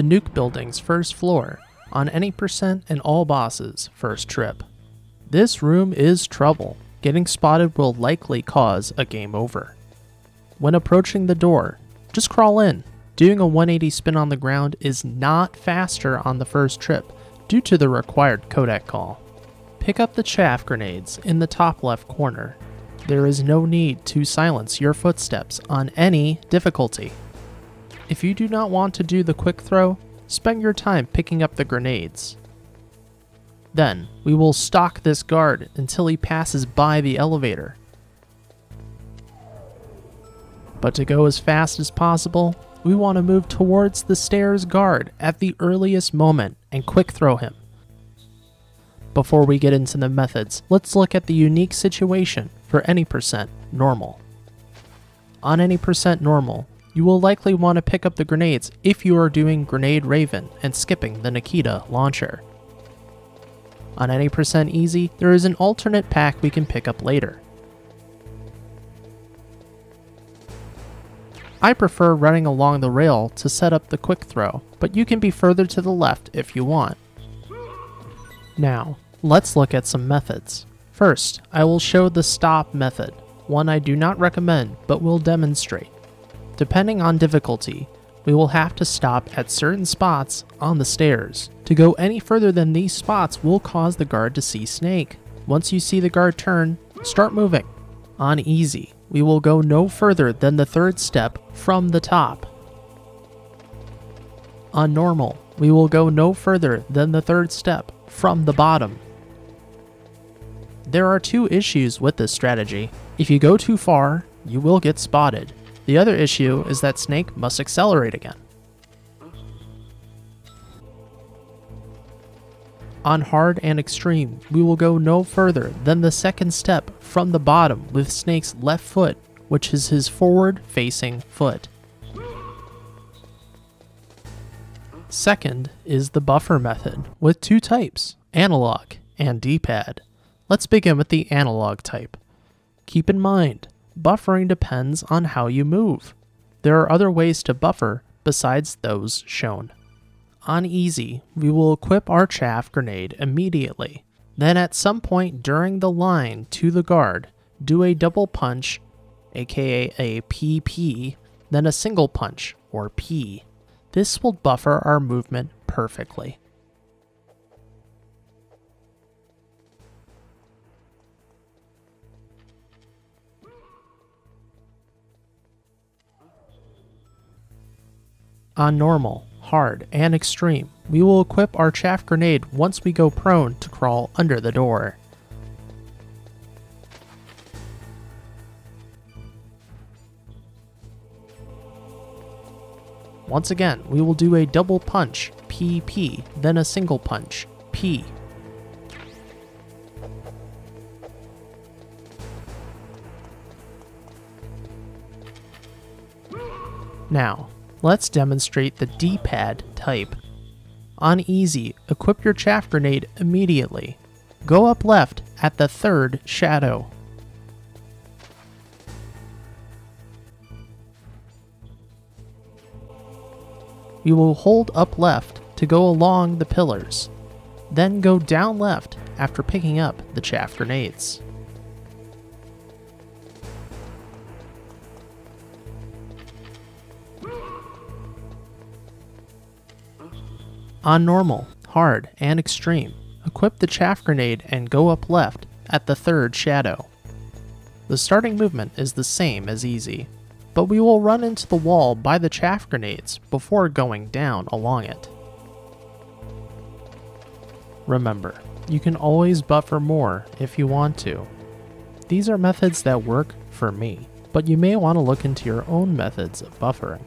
the nuke building's first floor on any percent and all bosses' first trip. This room is trouble. Getting spotted will likely cause a game over. When approaching the door, just crawl in. Doing a 180 spin on the ground is not faster on the first trip due to the required codec call. Pick up the chaff grenades in the top left corner. There is no need to silence your footsteps on any difficulty. If you do not want to do the quick throw, spend your time picking up the grenades. Then, we will stalk this guard until he passes by the elevator. But to go as fast as possible, we want to move towards the stairs guard at the earliest moment and quick throw him. Before we get into the methods, let's look at the unique situation for any percent normal. On any percent normal, you will likely want to pick up the grenades if you are doing Grenade Raven and skipping the Nikita launcher. On any percent easy, there is an alternate pack we can pick up later. I prefer running along the rail to set up the quick throw, but you can be further to the left if you want. Now, let's look at some methods. First, I will show the stop method, one I do not recommend but will demonstrate. Depending on difficulty, we will have to stop at certain spots on the stairs. To go any further than these spots will cause the guard to see Snake. Once you see the guard turn, start moving. On easy, we will go no further than the third step from the top. On normal, we will go no further than the third step from the bottom. There are two issues with this strategy. If you go too far, you will get spotted. The other issue is that Snake must accelerate again. On hard and extreme, we will go no further than the second step from the bottom with Snake's left foot, which is his forward facing foot. Second is the buffer method with two types, analog and D-pad. Let's begin with the analog type. Keep in mind, buffering depends on how you move. There are other ways to buffer besides those shown. On easy, we will equip our chaff grenade immediately. Then at some point during the line to the guard, do a double punch, aka a PP, then a single punch, or P. This will buffer our movement perfectly. On normal, hard, and extreme, we will equip our chaff grenade once we go prone to crawl under the door. Once again, we will do a double punch, PP, then a single punch, P. Now, let's demonstrate the D-pad type. On easy, equip your chaff grenade immediately. Go up left at the third shadow. You will hold up left to go along the pillars, then go down left after picking up the chaff grenades. On normal, hard, and extreme, equip the chaff grenade and go up left at the third shadow. The starting movement is the same as easy, but we will run into the wall by the chaff grenades before going down along it. Remember, you can always buffer more if you want to. These are methods that work for me, but you may want to look into your own methods of buffering.